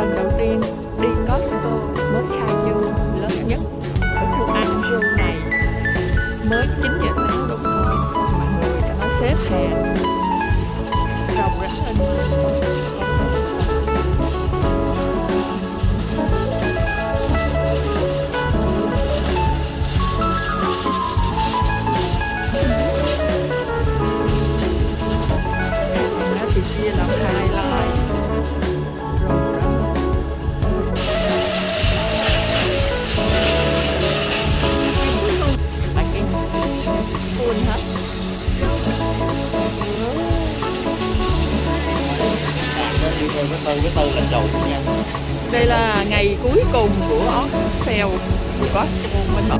lần đầu tiên đi Costco mới khai trương lớn nhất. Ở khu Anjou này mới 9 giờ sáng đúng thôi. Mọi người đã xếp hàng. Rồng rắn lên chia làm hai đây là ngày cuối cùng của ốc xèo của mình bảo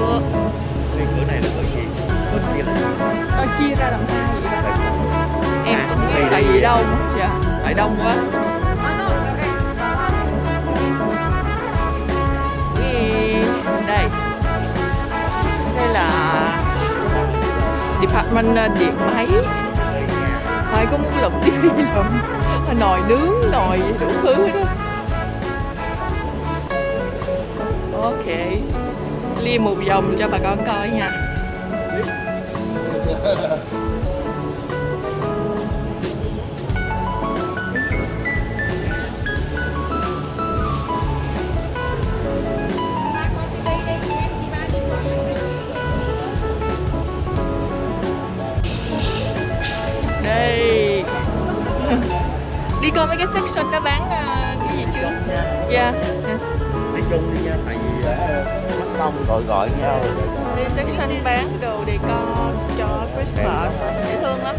Ờ, cái cửa này là cửa gì? Bên kia là Tao chia ra làm hai vậy đó. Em À, cũng biết tại vì đông Dạ, tại đông quá. Đây. Đây là Department ờ, điện máy Ai có muốn lụm đi lụm Nồi nướng, nồi đủ thứ hết đó Ok. Lia một vòng cho bà con coi nha. đi coi mấy cái section nó bán ờ, cái gì chưa? Dạ. Đi chung đi nha tại vì mất công gọi gọi nhau. Đi section bán đồ decor cho Christmas dễ thương lắm.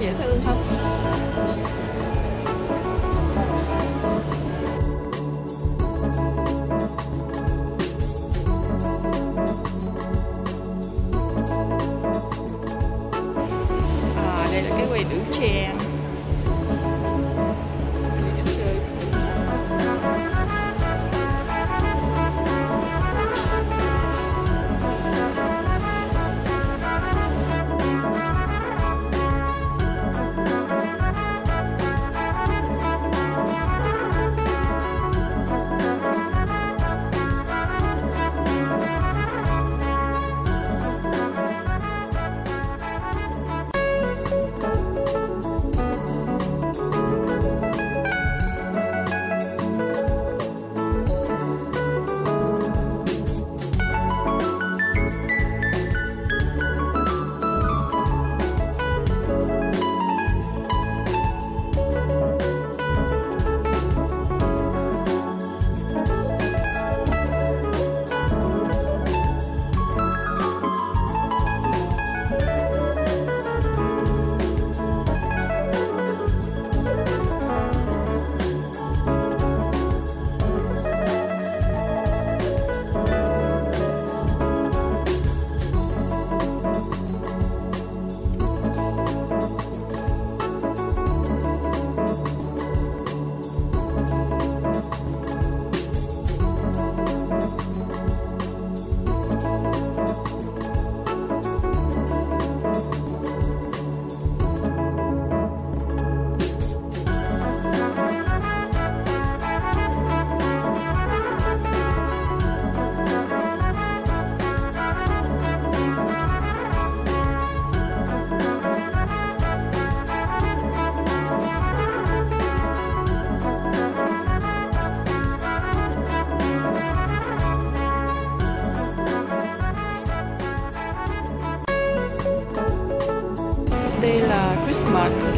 Dễ thương không đây là cái quầy nữ trang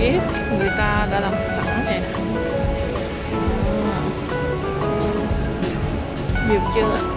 Christmas người ta đã làm sẵn nè. À. Nhiều chưa?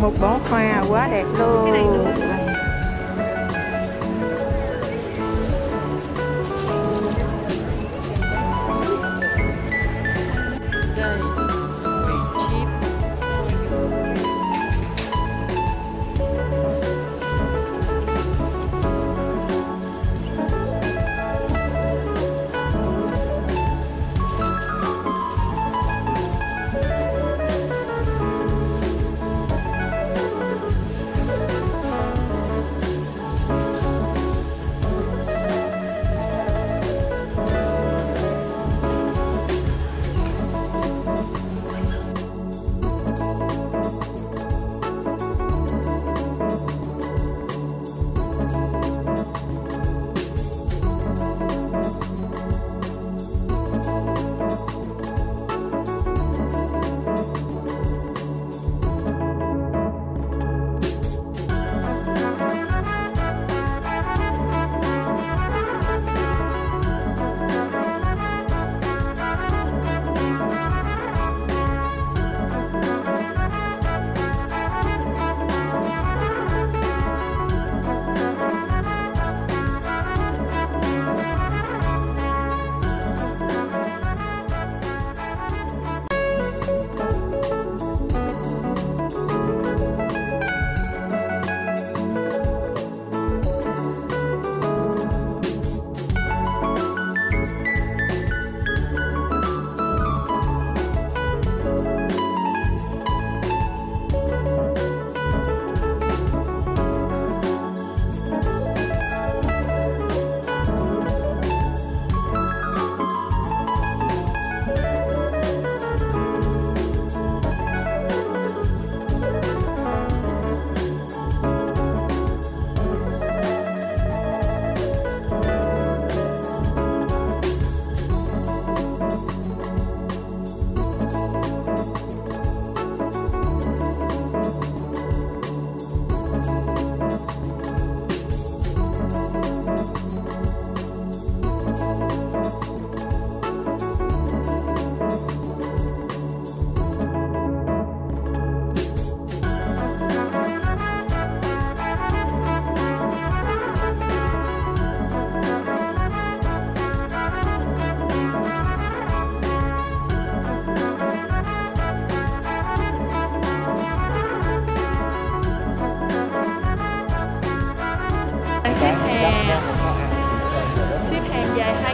Một bó hoa quá đẹp luôn.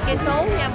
Cái cây số nha.